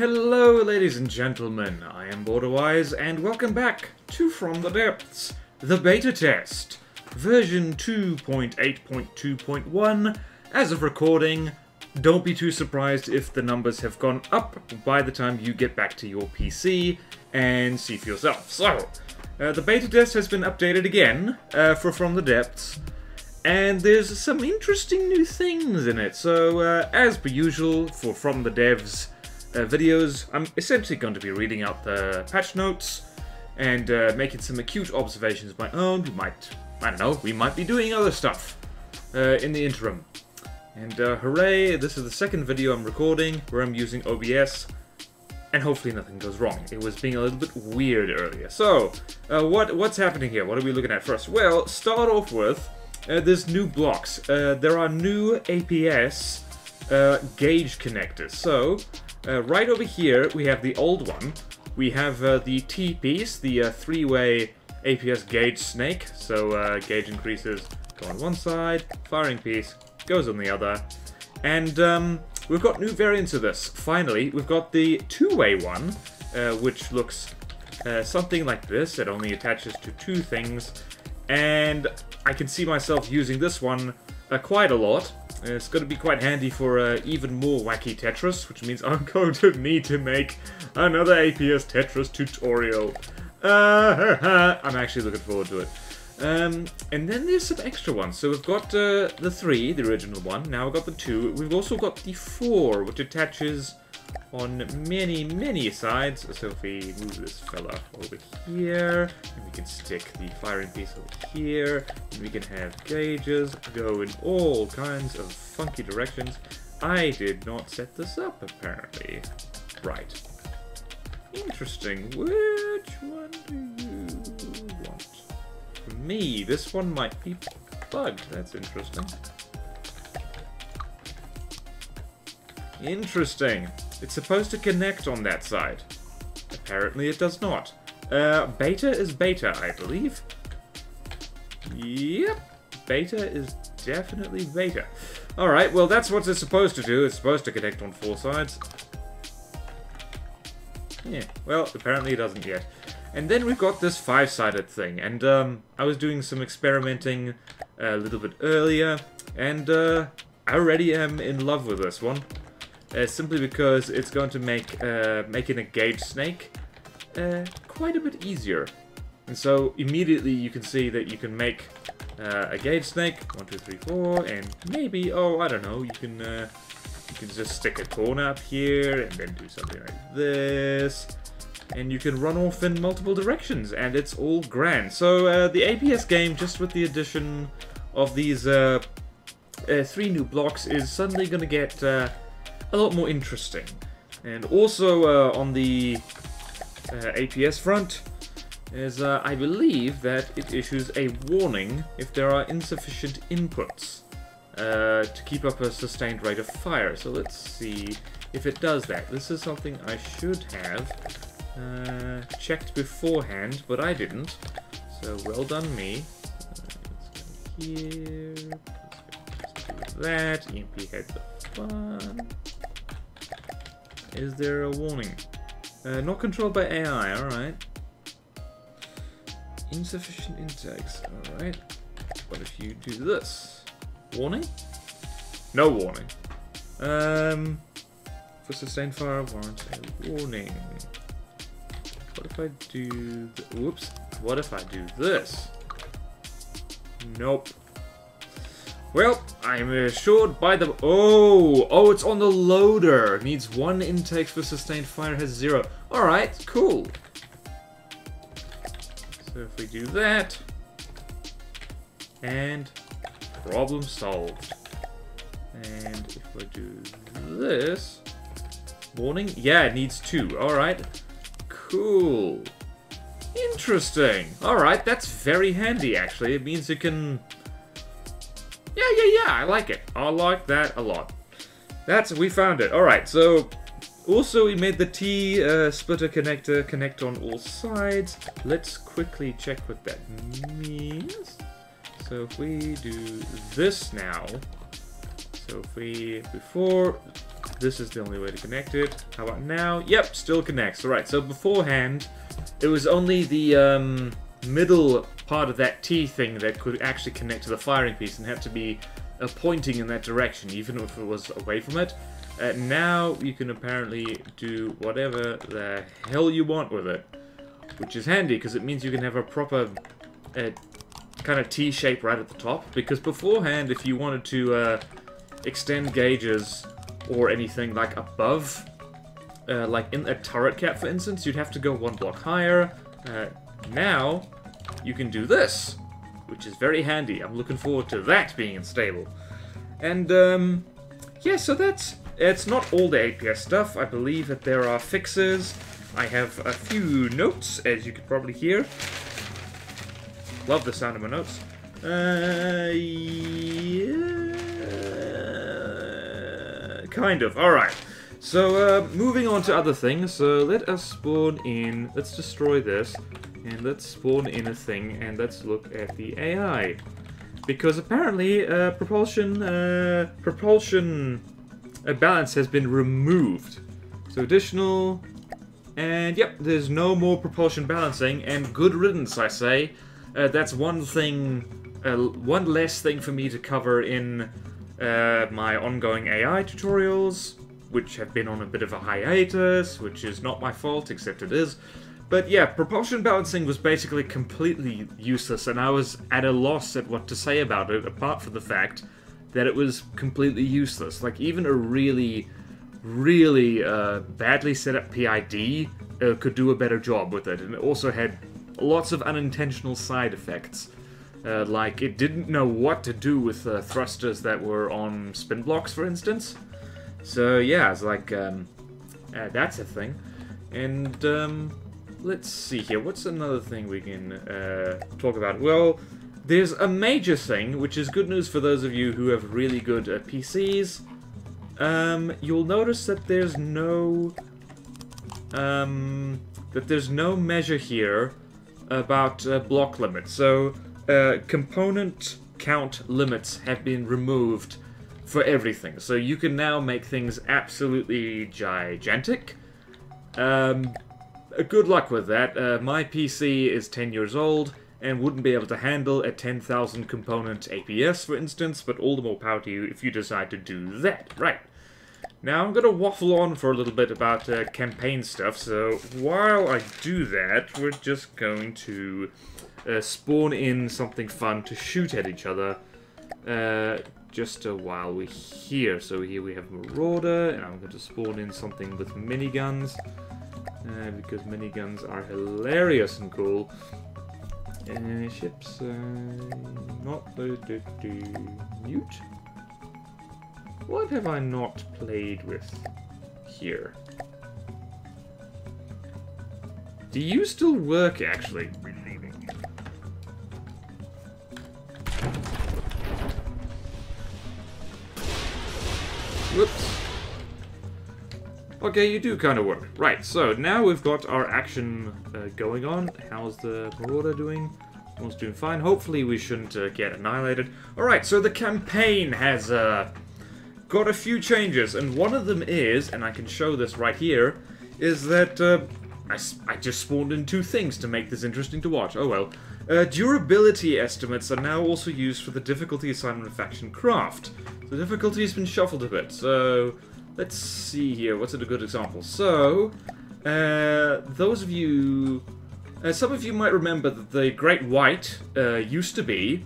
Hello, ladies and gentlemen. I am Borderwise, and welcome back to From the Depths, the beta test, version 2.8.2.1. As of recording, don't be too surprised if the numbers have gone up by the time you get back to your PC and see for yourself. So, uh, the beta test has been updated again uh, for From the Depths, and there's some interesting new things in it. So, uh, as per usual, for From the Devs uh, videos, I'm essentially going to be reading out the patch notes and uh, making some acute observations of my own. We might, I don't know, we might be doing other stuff uh, in the interim. And uh, hooray, this is the second video I'm recording where I'm using OBS, and hopefully nothing goes wrong. It was being a little bit weird earlier. So, uh, what what's happening here? What are we looking at first? Well, start off with, uh, new blocks. Uh, there are new APS uh, gauge connectors. So, uh, right over here, we have the old one. We have uh, the T-piece, the uh, three-way APS gauge snake. So uh, gauge increases go on one side, firing piece goes on the other. And um, we've got new variants of this. Finally, we've got the two-way one, uh, which looks uh, something like this. It only attaches to two things. And I can see myself using this one uh, quite a lot. It's going to be quite handy for uh, even more wacky Tetris, which means I'm going to need to make another APS Tetris tutorial. Uh, I'm actually looking forward to it. Um, and then there's some extra ones. So we've got uh, the 3, the original one. Now we've got the 2. We've also got the 4, which attaches on many, many sides. So if we move this fella over here, and we can stick the firing piece over here, and we can have gauges go in all kinds of funky directions. I did not set this up, apparently. Right. Interesting. Which one do you want? For me, this one might be bugged. That's interesting. Interesting. It's supposed to connect on that side. Apparently it does not. Uh, beta is beta, I believe. Yep. Beta is definitely beta. Alright, well that's what it's supposed to do. It's supposed to connect on four sides. Yeah, well, apparently it doesn't yet. And then we've got this five-sided thing, and um, I was doing some experimenting a little bit earlier, and uh, I already am in love with this one. Uh, simply because it's going to make uh, making a gauge snake uh, quite a bit easier. And so immediately you can see that you can make uh, a gauge snake, one, two, three, four, and maybe, oh, I don't know, you can uh, you can just stick a corner up here and then do something like this. And you can run off in multiple directions, and it's all grand. So uh, the APS game, just with the addition of these three new blocks, is suddenly going to get a lot more interesting. And also uh, on the uh, APS front is uh, I believe that it issues a warning if there are insufficient inputs uh, to keep up a sustained rate of fire. So let's see if it does that. This is something I should have uh, checked beforehand, but I didn't. So well done me. let's go here. Let's do that. EMP heads up fun. Is there a warning? Uh, not controlled by AI, alright. Insufficient intakes, alright. What if you do this? Warning? No warning. Um, for sustained fire warrants a warning. What if I do... Whoops. What if I do this? Nope. Well, I'm assured by the... Oh! Oh, it's on the loader. Needs one intake for sustained fire, has zero. Alright, cool. So if we do that... And... Problem solved. And if I do this... Warning? Yeah, it needs two. Alright. Cool. Interesting. Alright, that's very handy, actually. It means it can yeah, yeah, yeah, I like it. I like that a lot. That's, we found it. Alright, so also we made the T uh, splitter connector connect on all sides. Let's quickly check what that means. So if we do this now, so if we, before, This is the only way to connect it. How about now? Yep, still connects. Alright, so beforehand, it was only the um, middle part of that T thing that could actually connect to the firing piece and had to be uh, pointing in that direction, even if it was away from it. Uh, now you can apparently do whatever the hell you want with it. Which is handy, because it means you can have a proper uh, kind of T shape right at the top. Because beforehand, if you wanted to uh, extend gauges or anything like above, uh, like in a turret cap for instance, you'd have to go one block higher. Uh, now, you can do this, which is very handy. I'm looking forward to that being unstable. And, um, yeah, so that's, it's not all the APS stuff. I believe that there are fixes. I have a few notes, as you could probably hear. Love the sound of my notes. Uh, yeah, kind of. Alright. So, uh, moving on to other things. So, let us spawn in... Let's destroy this. And let's spawn in a thing, and let's look at the AI. Because apparently, uh, propulsion... Uh, propulsion... Uh, balance has been removed. So, additional... And, yep, there's no more propulsion balancing, and good riddance, I say. Uh, that's one thing, uh, one less thing for me to cover in uh, my ongoing AI tutorials, which have been on a bit of a hiatus, which is not my fault, except it is. But yeah, propulsion balancing was basically completely useless, and I was at a loss at what to say about it, apart from the fact that it was completely useless. Like, even a really, really uh, badly set up PID uh, could do a better job with it, and it also had lots of unintentional side effects. Uh, like, it didn't know what to do with uh, thrusters that were on spin blocks, for instance. So, yeah, it's like, um, uh, that's a thing. And, um, let's see here. What's another thing we can uh, talk about? Well, there's a major thing, which is good news for those of you who have really good uh, PCs. Um, you'll notice that there's no... Um, that there's no measure here about uh, block limits. So, uh, component count limits have been removed for everything. So you can now make things absolutely gigantic. Um, good luck with that. Uh, my PC is 10 years old and wouldn't be able to handle a 10,000 component APS, for instance, but all the more power to you if you decide to do that. Right. Now I'm going to waffle on for a little bit about uh, campaign stuff, so while I do that, we're just going to uh, spawn in something fun to shoot at each other uh, just uh, while we're here. So here we have Marauder, and I'm going to spawn in something with miniguns, uh, because miniguns are hilarious and cool. Uh, ships, uh, not the, the, the mute. What have I not played with here? Do you still work, actually? Whoops. Okay, you do kind of work. Right, so now we've got our action uh, going on. How's the Marauder doing? Almost doing fine. Hopefully we shouldn't uh, get annihilated. Alright, so the campaign has uh, got a few changes, and one of them is, and I can show this right here, is that uh, I, I just spawned in two things to make this interesting to watch. Oh well. Uh, durability estimates are now also used for the difficulty assignment of Faction Craft. The difficulty has been shuffled a bit, so let's see here. What's a good example? So, uh, those of you... Uh, some of you might remember that the Great White uh, used to be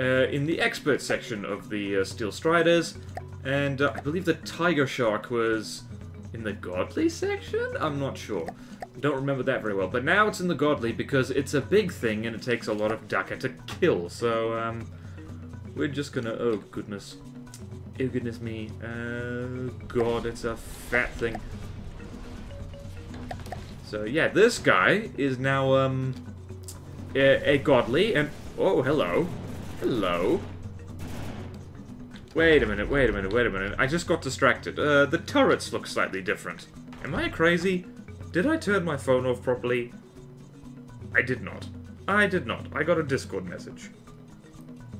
uh, in the expert section of the uh, Steel Striders, and uh, I believe the Tiger Shark was in the Godly section? I'm not sure. Don't remember that very well. But now it's in the Godly because it's a big thing and it takes a lot of dakka to kill. So, um, we're just gonna... Oh, goodness. Oh, goodness me. Oh, God, it's a fat thing. So, yeah, this guy is now, um, a, a Godly and... Oh, hello. Hello. Wait a minute, wait a minute, wait a minute. I just got distracted. Uh, the turrets look slightly different. Am I crazy? Did I turn my phone off properly? I did not. I did not. I got a Discord message.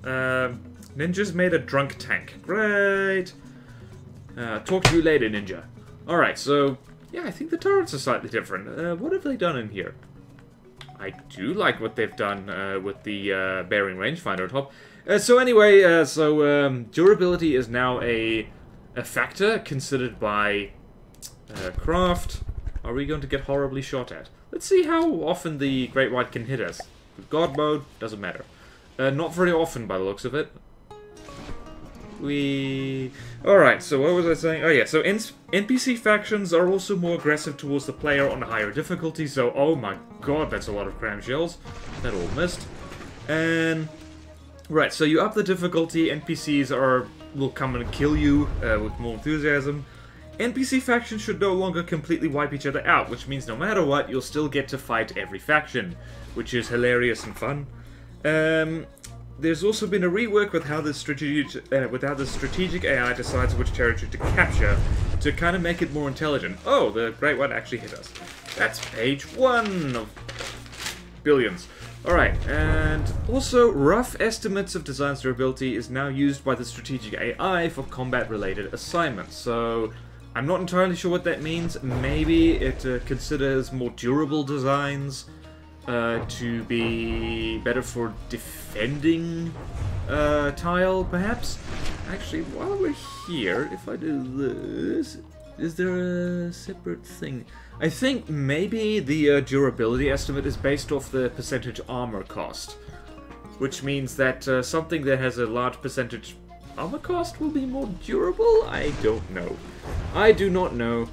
Uh, ninjas made a drunk tank. Great! Uh, talk to you later, Ninja. Alright, so, yeah, I think the turrets are slightly different. Uh, what have they done in here? I do like what they've done uh, with the uh, bearing rangefinder top. Uh, so anyway, uh, so um, durability is now a, a factor considered by uh, Craft. Are we going to get horribly shot at? Let's see how often the Great White can hit us. God mode, doesn't matter. Uh, not very often by the looks of it. We... Alright, so what was I saying? Oh yeah, so NPC factions are also more aggressive towards the player on higher difficulty, so oh my god, that's a lot of cram shells. That all missed. And... Right, so you up the difficulty, NPCs are will come and kill you uh, with more enthusiasm. NPC factions should no longer completely wipe each other out, which means no matter what, you'll still get to fight every faction, which is hilarious and fun. Um, there's also been a rework with how the strategic uh, with how the strategic AI decides which territory to capture to kind of make it more intelligent. Oh, the Great One actually hit us. That's page one of billions. Alright, and also rough estimates of design's durability is now used by the strategic AI for combat-related assignments. So I'm not entirely sure what that means. Maybe it uh, considers more durable designs uh, to be better for defending uh, tile, perhaps? Actually, while we're here, if I do this, is there a separate thing? I think maybe the uh, durability estimate is based off the percentage armor cost, which means that uh, something that has a large percentage armor cost will be more durable? I don't know. I do not know.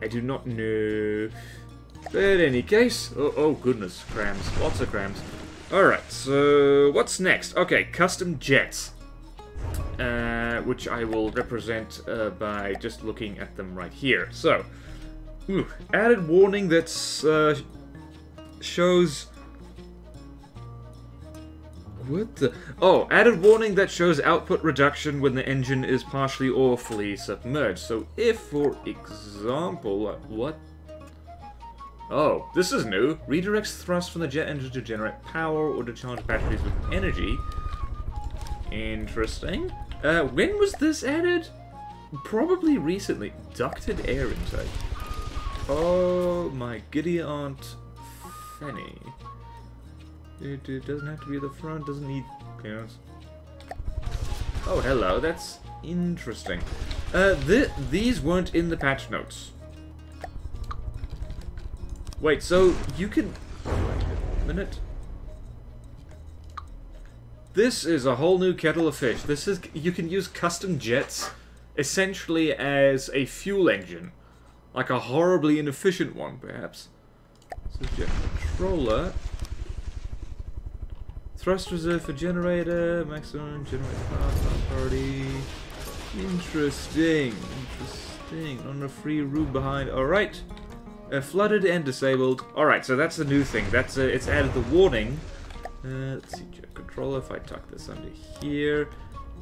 I do not know. But in any case, oh, oh goodness, crams, lots of crams. Alright, so what's next? Okay, custom jets. Uh, which I will represent uh, by just looking at them right here. So, ooh, added warning that uh, shows... What the... Oh, added warning that shows output reduction when the engine is partially or fully submerged. So if, for example... What Oh, this is new. Redirects thrust from the jet engine to generate power or to charge batteries with energy. Interesting. Uh, when was this added? Probably recently. Ducted air intake. Oh my giddy aunt Fanny. It, it doesn't have to be at the front, doesn't need clearance. Oh, hello, that's interesting. Uh, th these weren't in the patch notes. Wait, so you can... Wait a minute. This is a whole new kettle of fish. This is... You can use custom jets essentially as a fuel engine. Like a horribly inefficient one, perhaps. So jet controller. Thrust reserve for generator. Maximum generator power priority. Interesting. Interesting. On a free room behind. Alright. Uh, flooded and disabled. Alright, so that's the new thing. That's uh, It's added the warning. Uh, let's see, controller, if I tuck this under here.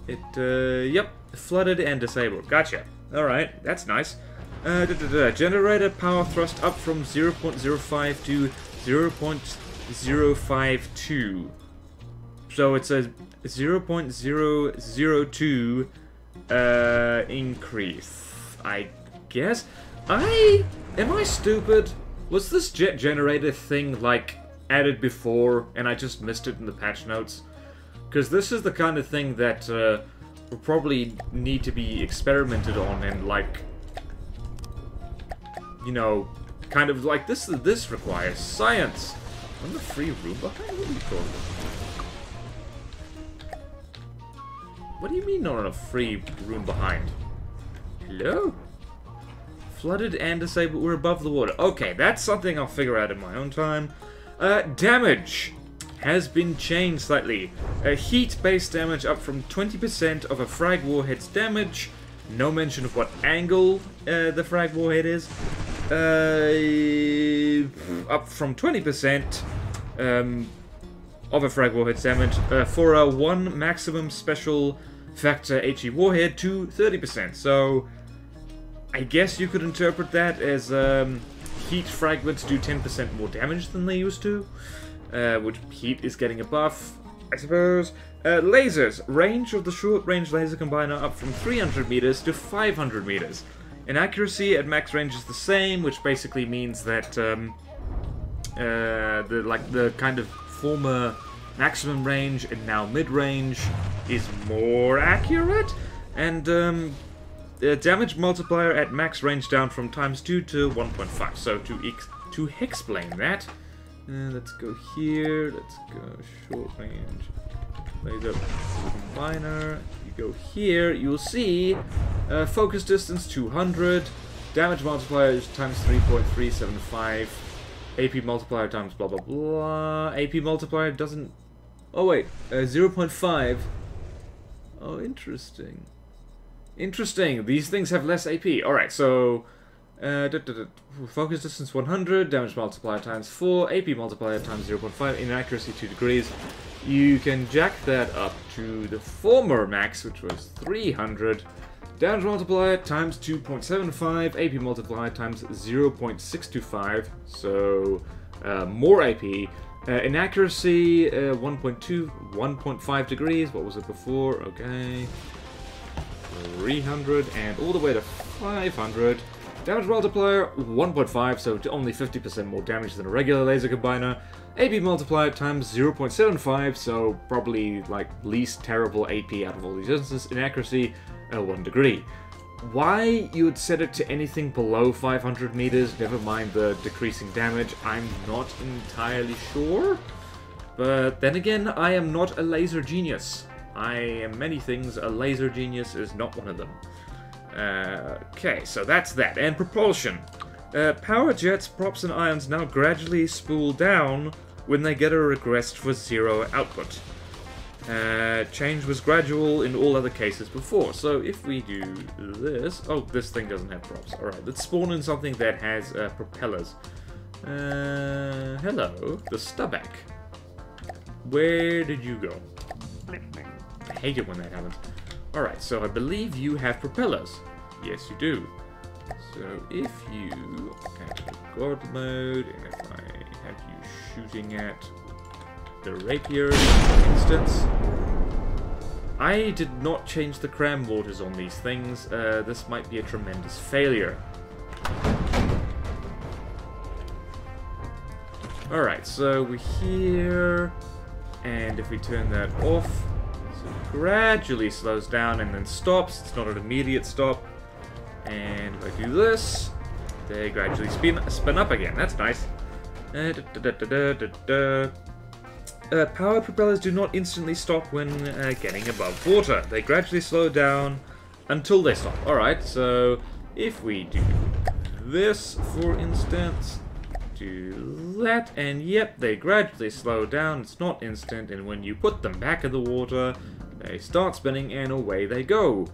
It, uh, yep, flooded and disabled. Gotcha. Alright, that's nice. Uh, da, da, da. Generator power thrust up from 0.05 to 0.052. So it's a 0.002 uh, increase, I guess. I... Am I stupid? Was this jet generator thing, like, added before, and I just missed it in the patch notes? Because this is the kind of thing that uh, will probably need to be experimented on and, like, you know, kind of like, this this requires science. On the free room behind? What you What do you mean not on a free room behind? Hello? Flooded and disabled. We're above the water. Okay, that's something I'll figure out in my own time. Uh, damage has been changed slightly. Uh, Heat-based damage up from 20% of a frag warhead's damage. No mention of what angle uh, the frag warhead is. Uh, up from 20% um, of a frag warhead's damage uh, for a 1 maximum special factor HE warhead to 30%. So I guess you could interpret that as um, heat fragments do 10% more damage than they used to, uh, which heat is getting a buff. I suppose. Uh, lasers. Range of the short-range laser combiner up from 300 meters to 500 meters. Inaccuracy at max range is the same, which basically means that um, uh, the like the kind of former maximum range and now mid-range is more accurate, and um, uh, damage multiplier at max range down from times 2 to 1.5. So to ex to explain that, uh, let's go here, let's go short range laser combiner. You go here, you'll see uh, focus distance 200, damage multiplier is times 3.375, AP multiplier times blah blah blah. AP multiplier doesn't. Oh wait, uh, 0.5. Oh, interesting. Interesting. These things have less AP. Alright, so... Uh, da, da, da, focus distance 100, damage multiplier times 4, AP multiplier times 0.5, inaccuracy 2 degrees. You can jack that up to the former max, which was 300. Damage multiplier times 2.75, AP multiplier times 0.625, so uh, more AP. Uh, inaccuracy uh, 1.2, 1.5 degrees, what was it before? Okay. 300 and all the way to 500. Damage multiplier 1.5, so only 50% more damage than a regular laser combiner. AP multiplier times 0.75, so probably like least terrible AP out of all these instances. Inaccuracy uh, 1 degree. Why you would set it to anything below 500 meters, never mind the decreasing damage, I'm not entirely sure. But then again, I am not a laser genius. I am many things, a laser genius is not one of them. Uh, okay, so that's that. And propulsion. Uh, power jets, props, and ions now gradually spool down when they get a request for zero output. Uh, change was gradual in all other cases before, so if we do this... Oh, this thing doesn't have props. Alright, let's spawn in something that has uh, propellers. Uh, hello, the Stubback. Where did you go? I hate it when that happens. Alright, so I believe you have propellers. Yes, you do. So if you enter God mode, and if I have you shooting at the rapier, for instance, I did not change the cram waters on these things. Uh, this might be a tremendous failure. Alright, so we're here, and if we turn that off, gradually slows down and then stops. It's not an immediate stop. And if I do this, they gradually spin, spin up again. That's nice. Uh, da, da, da, uh, power propellers do not instantly stop when uh, getting above water. They gradually slow down until they stop. Alright, so if we do this, for instance, do that, and yep, they gradually slow down. It's not instant, and when you put them back in the water, they start spinning and away they go.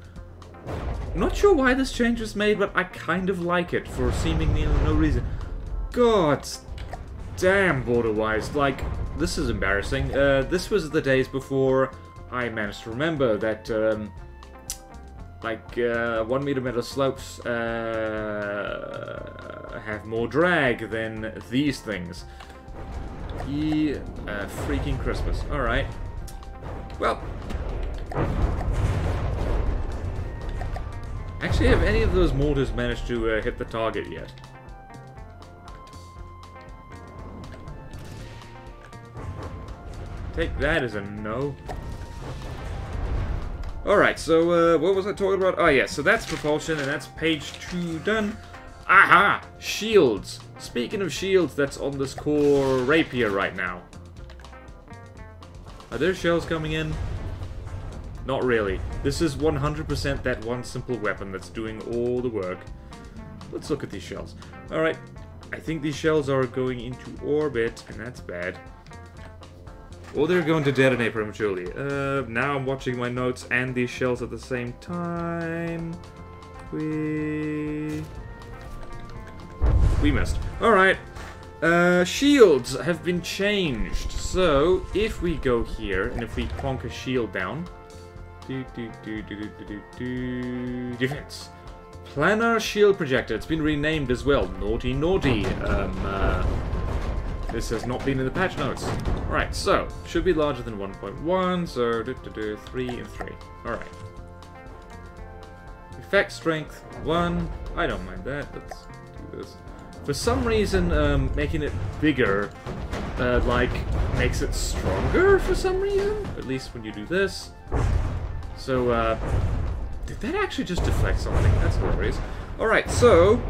Not sure why this change was made, but I kind of like it for seemingly no reason. God damn, Borderwise. Like, this is embarrassing. Uh, this was the days before I managed to remember that, um, like, uh, one meter metal slopes uh, have more drag than these things. Ye uh, freaking Christmas. Alright. Well, Actually, have any of those mortars managed to uh, hit the target yet? Take that as a no. Alright, so uh, what was I talking about? Oh yeah, so that's propulsion, and that's page 2 done. Aha! Shields! Speaking of shields, that's on this core rapier right now. Are there shells coming in? Not really. This is 100% that one simple weapon that's doing all the work. Let's look at these shells. Alright, I think these shells are going into orbit, and that's bad. Or they're going to detonate prematurely. Uh, now I'm watching my notes and these shells at the same time. We... We missed. Alright. Uh, shields have been changed. So, if we go here, and if we plonk a shield down, do, do, do, do, do, do, do, defense. Planar shield projector. It's been renamed as well. Naughty, naughty. Um, uh, This has not been in the patch notes. Alright, so, should be larger than 1.1, so do, do, do, 3 and 3. Alright. Effect strength, 1. I don't mind that, let's do this. For some reason, um, making it bigger, uh, like, makes it stronger for some reason. At least when you do this. So, uh, did that actually just deflect something? That's hilarious. Alright, so,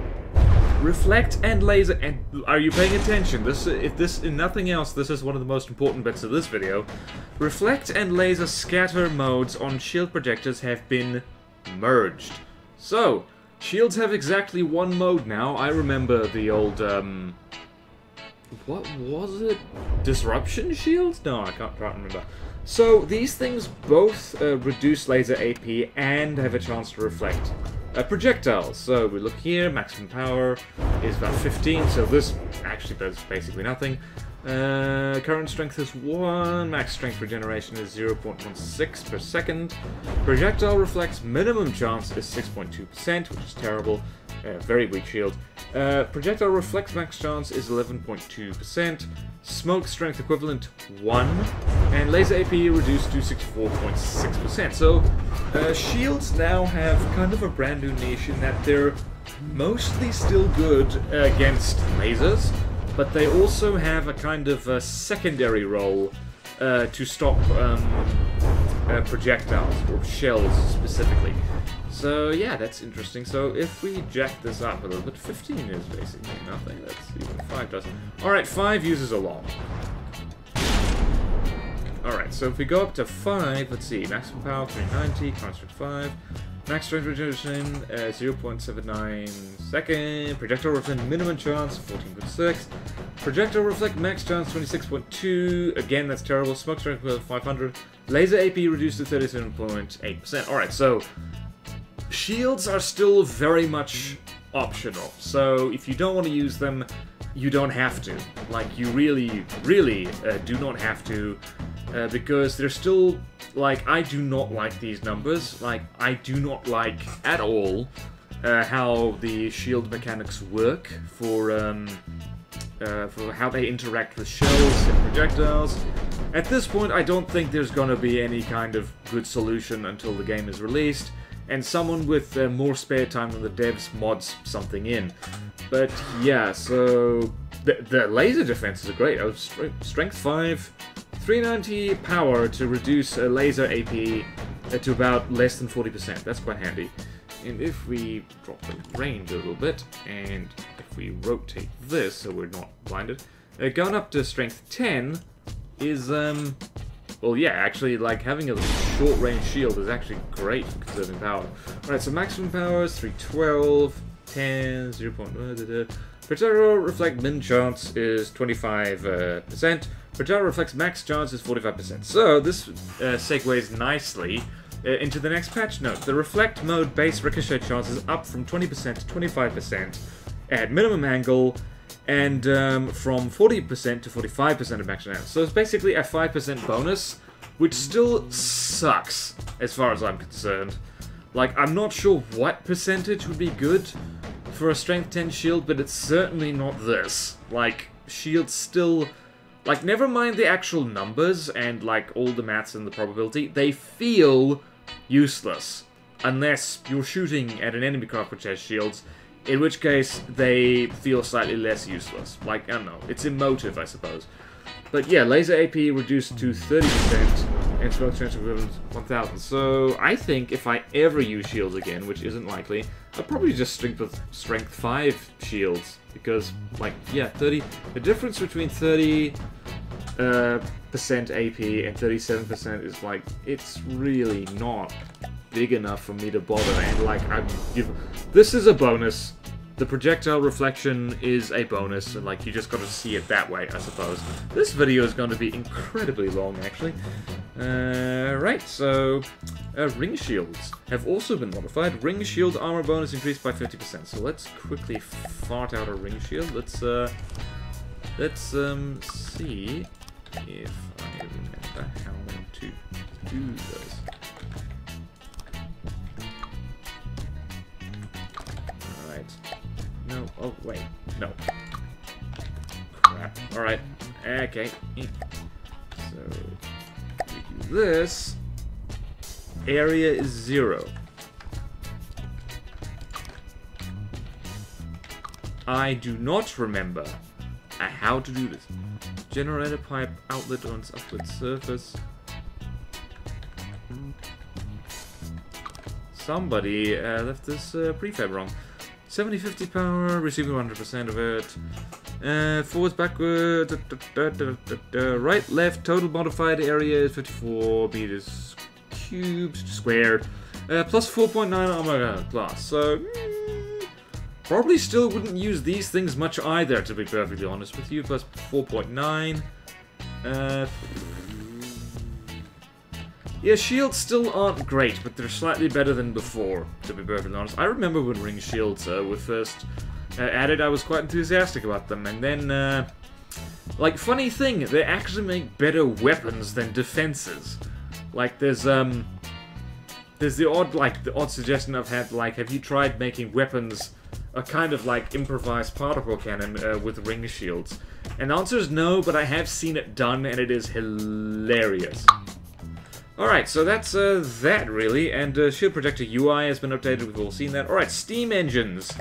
reflect and laser, and are you paying attention? This, if this, if nothing else, this is one of the most important bits of this video. Reflect and laser scatter modes on shield projectors have been merged. So, shields have exactly one mode now. I remember the old, um... What was it? Disruption shields? No, I can't, can't remember. So, these things both uh, reduce laser AP and have a chance to reflect uh, projectiles. So we look here, maximum power is about 15, so this actually does basically nothing. Uh, current strength is 1, max strength regeneration is 0.16 per second. Projectile reflects minimum chance is 6.2%, which is terrible. Uh, very weak shield. Uh, projectile reflex max chance is 11.2%. Smoke strength equivalent 1. And laser AP reduced to 64.6%. So, uh, shields now have kind of a brand new niche in that they're mostly still good against lasers but they also have a kind of a secondary role uh, to stop um, uh, projectiles, or shells specifically. So yeah, that's interesting. So if we jack this up a little bit, 15 is basically nothing. That's even 5 doesn't. Alright, 5 uses a lot. Alright, so if we go up to 5, let's see, maximum power 390, constant 5, Max range regeneration, uh, 0.79 second. Projectile reflect minimum chance, 14.6. Projectile reflect max chance, 26.2. Again, that's terrible. Smoke strength, 500. Laser AP reduced to 37.8%. Alright, so shields are still very much optional. So if you don't want to use them, you don't have to. Like, you really, really uh, do not have to uh, because they're still like I do not like these numbers. Like I do not like at all uh, how the shield mechanics work for um, uh, for how they interact with shells and projectiles. At this point, I don't think there's gonna be any kind of good solution until the game is released, and someone with uh, more spare time than the devs mods something in. But yeah, so the, the laser defenses are great. Oh, strength 5, 390 power to reduce a laser AP uh, to about less than 40%. That's quite handy. And if we drop the range a little bit, and if we rotate this so we're not blinded, uh, going up to strength 10 is, um, well, yeah, actually, like, having a short-range shield is actually great for conserving power. Alright, so maximum power is 312, 10, 0. Projectile reflect min chance is 25%. Projectile reflects max chance is 45%. So this uh, segues nicely uh, into the next patch note. The reflect mode base ricochet chance is up from 20% to 25% at minimum angle and um, from 40% to 45% of max chance. So it's basically a 5% bonus, which still sucks as far as I'm concerned. Like, I'm not sure what percentage would be good, for a strength 10 shield, but it's certainly not this. Like, shields still... Like, never mind the actual numbers and, like, all the maths and the probability, they feel useless. Unless you're shooting at an enemy craft which has shields, in which case they feel slightly less useless. Like, I don't know, it's emotive, I suppose. But yeah, laser AP reduced to 30%, and smoke strength equivalent 1000. So I think if I ever use shields again, which isn't likely, I'll probably just stick with strength 5 shields. Because, like, yeah, 30... The difference between 30 uh, percent AP and 37% is, like, it's really not big enough for me to bother. And, like, I'm... Give, this is a bonus the projectile reflection is a bonus, and like you just got to see it that way, I suppose. This video is going to be incredibly long, actually. Uh, right, so uh, ring shields have also been modified. Ring shield armor bonus increased by 50%. So let's quickly fart out a ring shield. Let's uh, let's um see if I remember how to do this. No. Oh, wait. No. Crap. Alright. Okay. So, we do this. Area is zero. I do not remember how to do this. Generator pipe outlet on its upward surface. Somebody uh, left this uh, prefab wrong. 70-50 power, receiving 100% of it. Uh, forwards, backwards, da, da, da, right, left, total modified area is 54 meters cubed, squared. Uh, plus 4.9 armor class, so... Mm, probably still wouldn't use these things much either, to be perfectly honest with you. Plus 4.9. Uh, yeah, shields still aren't great, but they're slightly better than before, to be perfectly honest. I remember when ring shields uh, were first uh, added, I was quite enthusiastic about them, and then, uh, like, funny thing, they actually make better weapons than defenses. Like, there's, um, there's the odd, like, the odd suggestion I've had, like, have you tried making weapons a kind of, like, improvised particle cannon uh, with ring shields? And the answer is no, but I have seen it done, and it is hilarious. Alright, so that's uh, that, really, and uh, Shield Projector UI has been updated, we've all seen that. Alright, Steam engines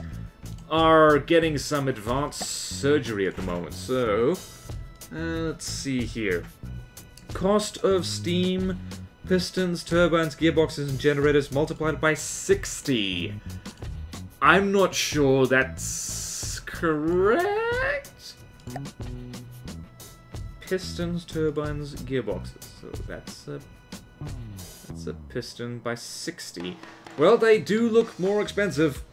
are getting some advanced surgery at the moment, so... Uh, let's see here. Cost of steam, pistons, turbines, gearboxes, and generators multiplied by 60. I'm not sure that's correct. Pistons, turbines, gearboxes. So that's a that's a piston by 60. Well, they do look more expensive.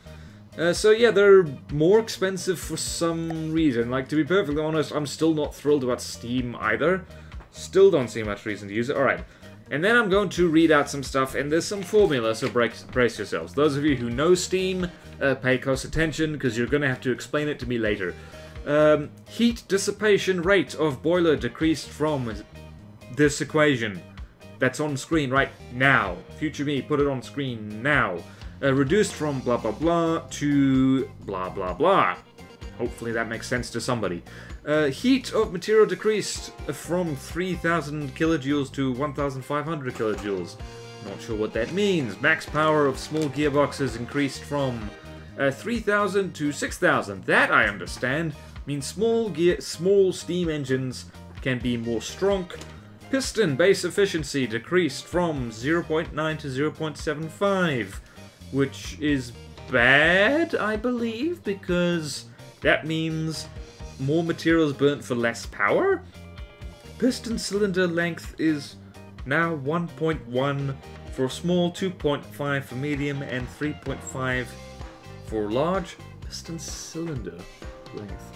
Uh, so yeah, they're more expensive for some reason. Like, to be perfectly honest, I'm still not thrilled about Steam either. Still don't see much reason to use it. Alright. And then I'm going to read out some stuff, and there's some formula, so brace, brace yourselves. Those of you who know Steam, uh, pay close attention, because you're going to have to explain it to me later. Um, heat dissipation rate of boiler decreased from this equation that's on screen right now. Future me, put it on screen now. Uh, reduced from blah blah blah to blah blah blah. Hopefully that makes sense to somebody. Uh, heat of material decreased from 3000 kilojoules to 1500 kilojoules. Not sure what that means. Max power of small gearboxes increased from uh, 3000 to 6000. That I understand. Means small gear, small steam engines can be more strong Piston base efficiency decreased from 0.9 to 0.75, which is bad, I believe, because that means more materials burnt for less power. Piston cylinder length is now 1.1 for small, 2.5 for medium, and 3.5 for large. Piston cylinder length.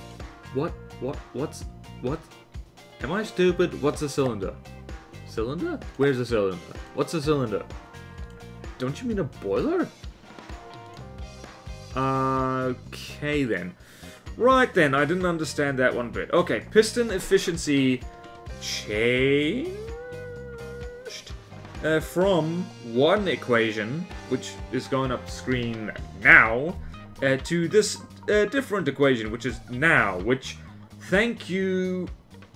What? What? What's? What? Am I stupid? What's a cylinder? Cylinder? Where's a cylinder? What's a cylinder? Don't you mean a boiler? Okay then. Right then, I didn't understand that one bit. Okay, piston efficiency changed uh, from one equation, which is going up screen now, uh, to this uh, different equation, which is now, which, thank you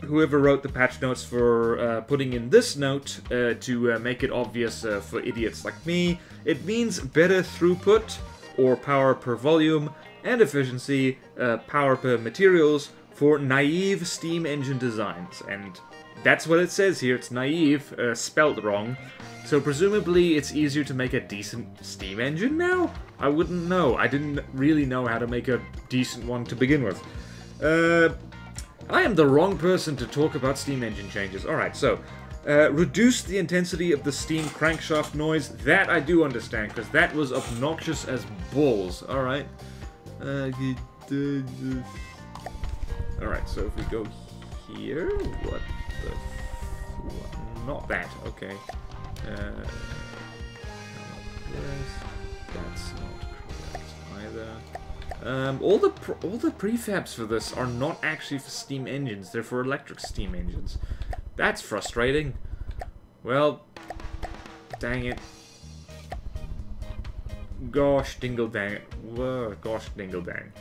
whoever wrote the patch notes for uh, putting in this note uh, to uh, make it obvious uh, for idiots like me. It means better throughput, or power per volume, and efficiency, uh, power per materials, for naive steam engine designs. And that's what it says here, it's naive, spelt wrong. So presumably it's easier to make a decent steam engine now? I wouldn't know. I didn't really know how to make a decent one to begin with. Uh, I am the wrong person to talk about steam engine changes. Alright, so, uh, reduce the intensity of the steam crankshaft noise. That I do understand, because that was obnoxious as balls. Alright. Uh, Alright, so if we go here, what the... What? Not that, okay. Uh, that's not correct either. Um, all the all the prefabs for this are not actually for steam engines. They're for electric steam engines. That's frustrating. Well, dang it. Gosh, dingle dang Whoa, gosh, dingle dang.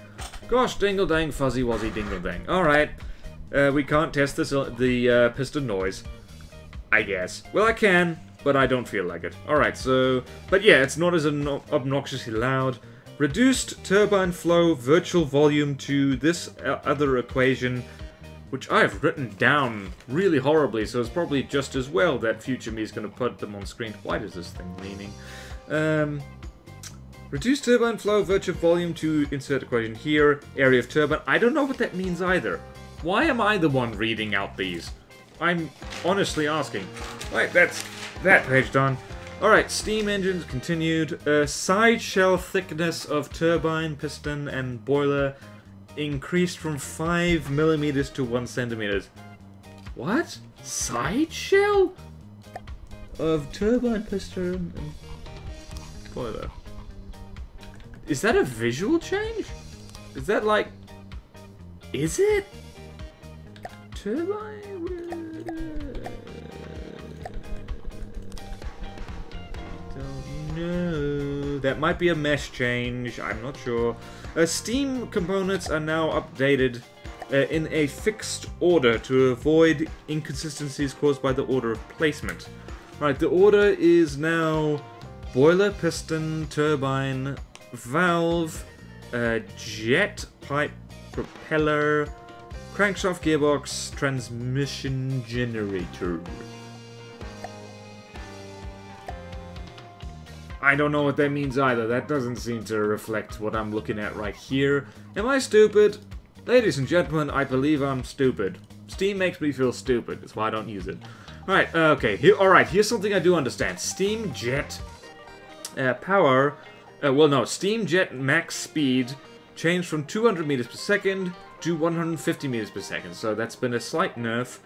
Gosh, dingle dang, fuzzy wuzzy dingle dang. Alright. Uh, we can't test this, uh, the uh, piston noise. I guess. Well, I can, but I don't feel like it. Alright, so... But yeah, it's not as obnoxiously loud. Reduced turbine flow virtual volume to this other equation, which I've written down really horribly, so it's probably just as well that future me is going to put them on screen. Why does this thing meaning? Um, reduce turbine flow virtual volume to insert equation here, area of turbine. I don't know what that means either. Why am I the one reading out these? I'm honestly asking. Right, that's that page done. Alright, steam engines continued. Uh, side shell thickness of turbine, piston, and boiler increased from 5 millimeters to 1 centimeters. What? Side shell? Of turbine, piston, and boiler. Is that a visual change? Is that like... Is it? Turbine? No, that might be a mesh change. I'm not sure. Uh, Steam components are now updated uh, in a fixed order to avoid inconsistencies caused by the order of placement. Right, the order is now boiler, piston, turbine, valve, uh, jet, pipe, propeller, crankshaft, gearbox, transmission generator. I don't know what that means either. That doesn't seem to reflect what I'm looking at right here. Am I stupid? Ladies and gentlemen, I believe I'm stupid. Steam makes me feel stupid. That's why I don't use it. Alright, okay. Here, Alright, here's something I do understand. Steam jet uh, power... Uh, well, no. Steam jet max speed changed from 200 meters per second to 150 meters per second. So that's been a slight nerf.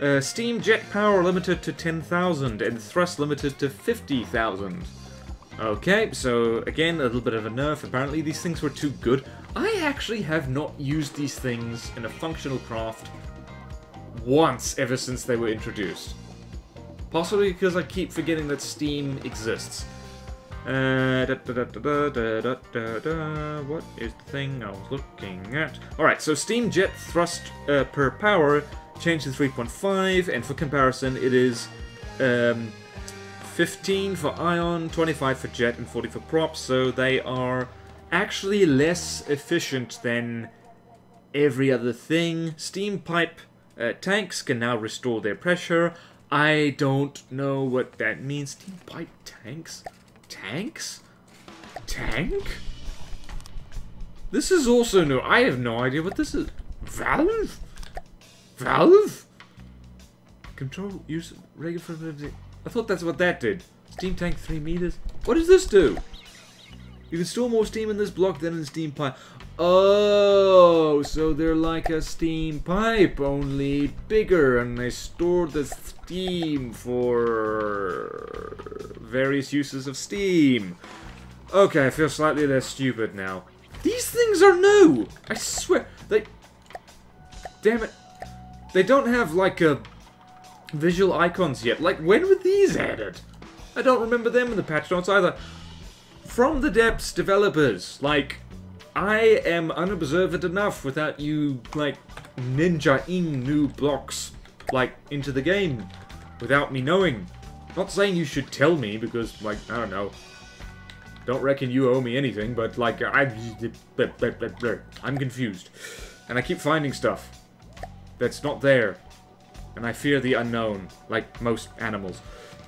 Uh, steam jet power limited to 10,000 and thrust limited to 50,000. Okay, so again, a little bit of a nerf. Apparently these things were too good. I actually have not used these things in a functional craft once ever since they were introduced. Possibly because I keep forgetting that Steam exists. What is the thing I was looking at? Alright, so Steam Jet thrust uh, per power changed to 3.5, and for comparison, it is um, 15 for Ion, 25 for Jet, and 40 for Props, so they are actually less efficient than every other thing. Steam Pipe uh, tanks can now restore their pressure. I don't know what that means. Steam Pipe tanks? Tanks? Tank? This is also new. I have no idea what this is. Valve? Valve? Control use regular I thought that's what that did. Steam tank 3 meters? What does this do? You can store more steam in this block than in the steam pipe. Oh, so they're like a steam pipe, only bigger, and they store the steam for various uses of steam. Okay, I feel slightly less stupid now. These things are new! I swear, they... Damn it. They don't have like a visual icons yet. Like, when were these added? I don't remember them in the patch notes either. From the depths, developers, like, I am unobservant enough without you, like, ninja-ing new blocks, like, into the game, without me knowing. Not saying you should tell me, because, like, I don't know. Don't reckon you owe me anything, but, like, I, I'm confused. And I keep finding stuff that's not there and I fear the unknown, like most animals.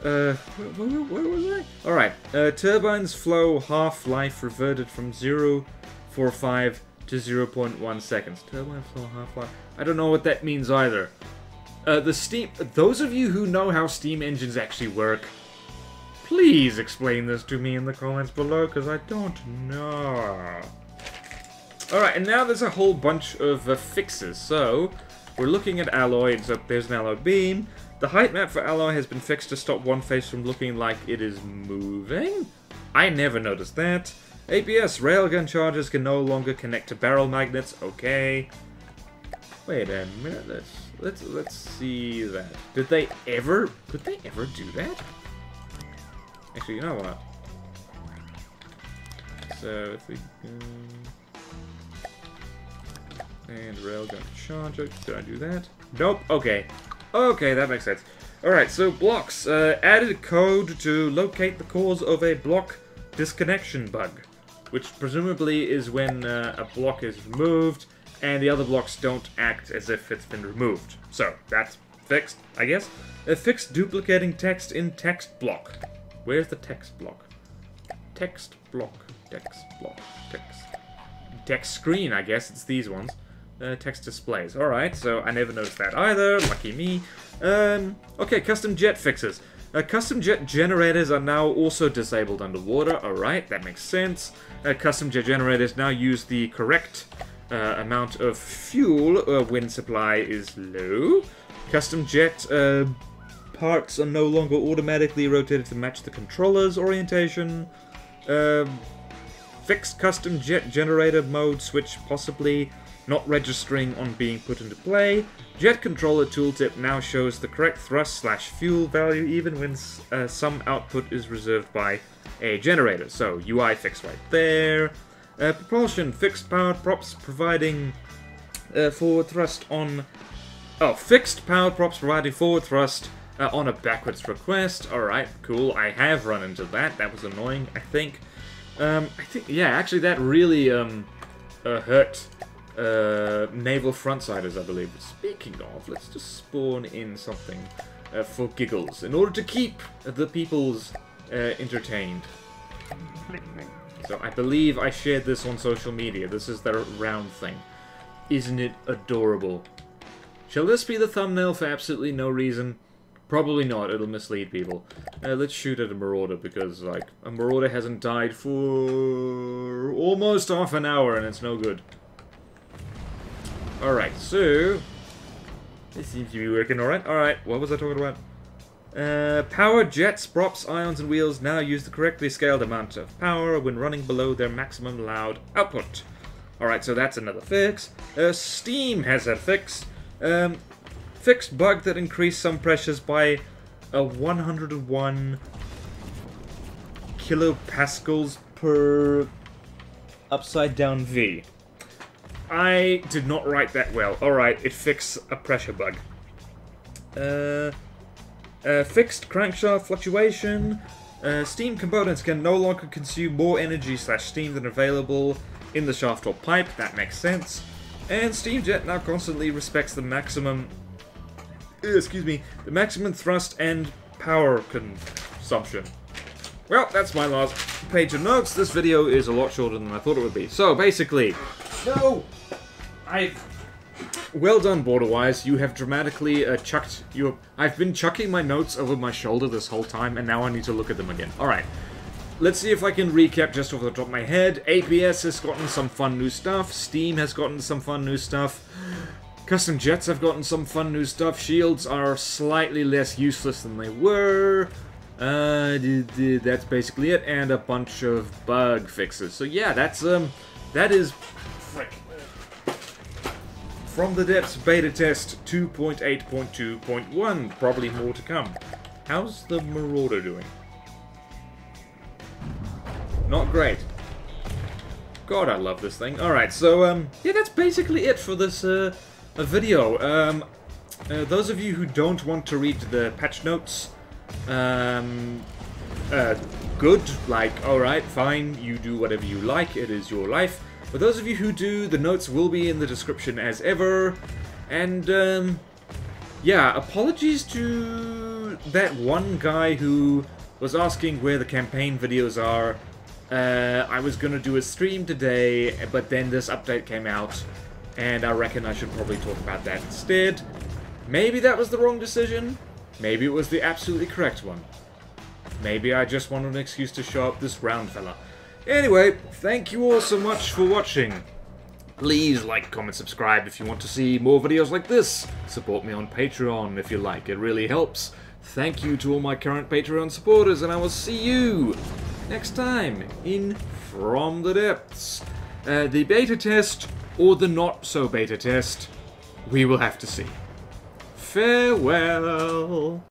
Uh, where, where, was I? Alright, uh, turbines flow half-life reverted from 0.45 to 0.1 seconds. Turbine flow half-life? I don't know what that means either. Uh, the steam... Those of you who know how steam engines actually work, please explain this to me in the comments below, because I don't know. Alright, and now there's a whole bunch of uh, fixes, so... We're looking at alloy, so there's an alloy beam. The height map for alloy has been fixed to stop one face from looking like it is moving. I never noticed that. APS, railgun charges can no longer connect to barrel magnets. Okay. Wait a minute. Let's let's let's see that. Did they ever? Could they ever do that? Actually, you know what? So if we. Um, And railgun charger. Did I do that? Nope. Okay. Okay, that makes sense. Alright, so blocks. Uh, added code to locate the cause of a block disconnection bug. Which presumably is when uh, a block is removed and the other blocks don't act as if it's been removed. So, that's fixed, I guess. Fixed duplicating text in text block. Where's the text block? Text block. Text block. Text. Text screen, I guess. It's these ones. Uh, text displays. Alright, so I never noticed that either. Lucky me. Um, okay, custom jet fixes. Uh, custom jet generators are now also disabled underwater. Alright, that makes sense. Uh, custom jet generators now use the correct uh, amount of fuel uh, when supply is low. Custom jet uh, parts are no longer automatically rotated to match the controller's orientation. Um, fixed custom jet generator mode switch possibly not registering on being put into play. Jet controller tooltip now shows the correct thrust slash fuel value even when uh, some output is reserved by a generator. So UI fix right there. Uh, propulsion fixed powered props providing uh, forward thrust on. Oh, fixed powered props providing forward thrust uh, on a backwards request. Alright, cool. I have run into that. That was annoying, I think. Um, I think, yeah, actually that really um, uh, hurt uh, naval frontsiders, I believe. Speaking of, let's just spawn in something uh, for giggles, in order to keep the peoples uh, entertained. So I believe I shared this on social media. This is the round thing. Isn't it adorable? Shall this be the thumbnail for absolutely no reason? Probably not, it'll mislead people. Uh, let's shoot at a Marauder, because, like, a Marauder hasn't died for almost half an hour, and it's no good. Alright, so... This seems to be working alright. Alright, what was I talking about? Uh, power jets, props, ions, and wheels now use the correctly scaled amount of power when running below their maximum allowed output. Alright, so that's another fix. Uh, Steam has a fix. Um, fixed bug that increased some pressures by a 101 kilopascals per upside down V. I did not write that well. Alright, it fixed a pressure bug. Uh, uh, fixed crankshaft fluctuation. Uh, steam components can no longer consume more energy slash steam than available in the shaft or pipe. That makes sense. And Steamjet now constantly respects the maximum... Uh, excuse me. The maximum thrust and power consumption. Well, that's my last page of notes. This video is a lot shorter than I thought it would be. So, basically... No! I've... Well done, Borderwise. You have dramatically uh, chucked your... I've been chucking my notes over my shoulder this whole time, and now I need to look at them again. Alright. Let's see if I can recap just off the top of my head. APS has gotten some fun new stuff. Steam has gotten some fun new stuff. Custom jets have gotten some fun new stuff. Shields are slightly less useless than they were. Uh, that's basically it, and a bunch of bug fixes. So yeah, that's um, that is frick. From the depths beta test 2.8.2.1, probably more to come. How's the Marauder doing? Not great. God, I love this thing. Alright, so, um, yeah, that's basically it for this, uh, video. Um, uh, those of you who don't want to read the patch notes, um, uh, good, like, alright, fine, you do whatever you like, it is your life. For those of you who do, the notes will be in the description as ever, and, um, yeah, apologies to that one guy who was asking where the campaign videos are. Uh, I was gonna do a stream today, but then this update came out, and I reckon I should probably talk about that instead. Maybe that was the wrong decision. Maybe it was the absolutely correct one. Maybe I just wanted an excuse to show up this round fella. Anyway, thank you all so much for watching. Please like, comment, subscribe if you want to see more videos like this. Support me on Patreon if you like, it really helps. Thank you to all my current Patreon supporters, and I will see you next time in From the Depths. Uh, the beta test, or the not-so-beta test, we will have to see. Farewell.